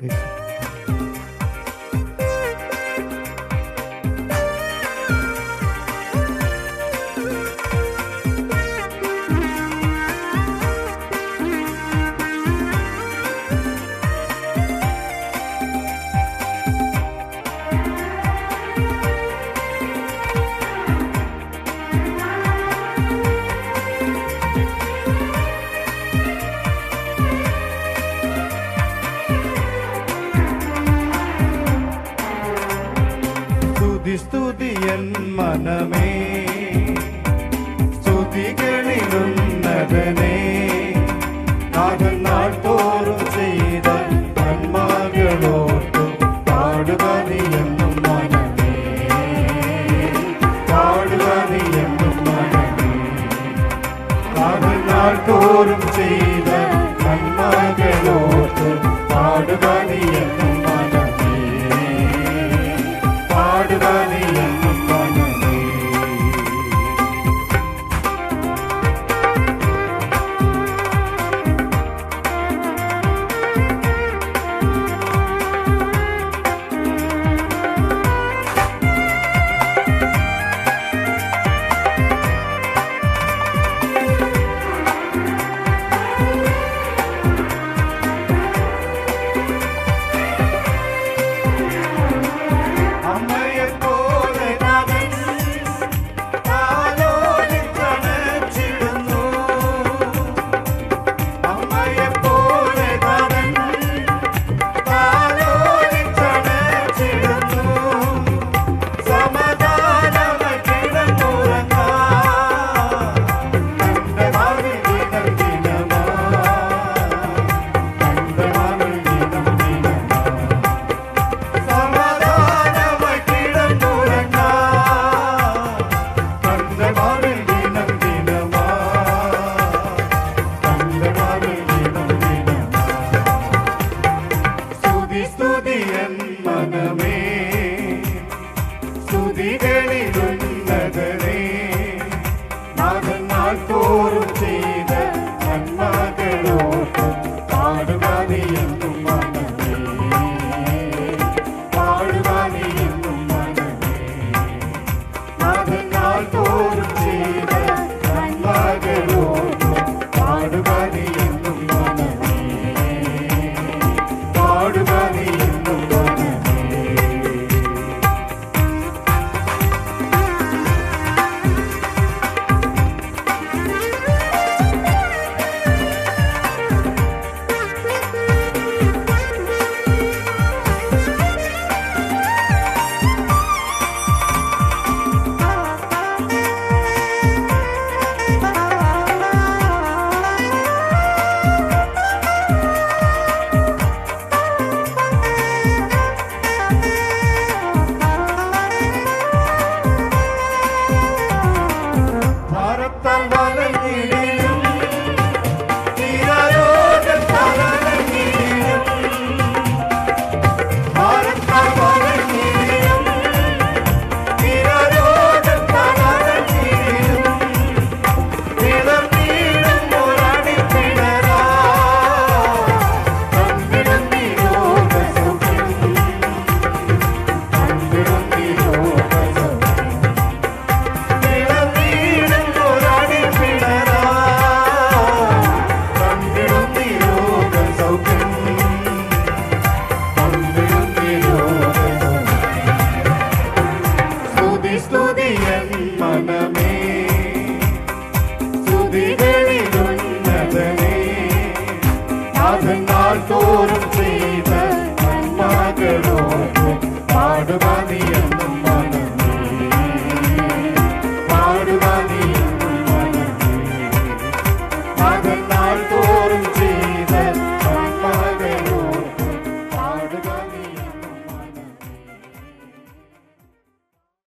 basically. സ്തുതിയൻ മനമേ. സ്തുതികളിലുന്നതനേ നാഗൻ നാട്ടു மனமே சுதிகளில் உள்ளதரே நாதன் நாள் தோறும் நாள் தோறும் செய்வ நன்மாகளோடு பாடுவாதே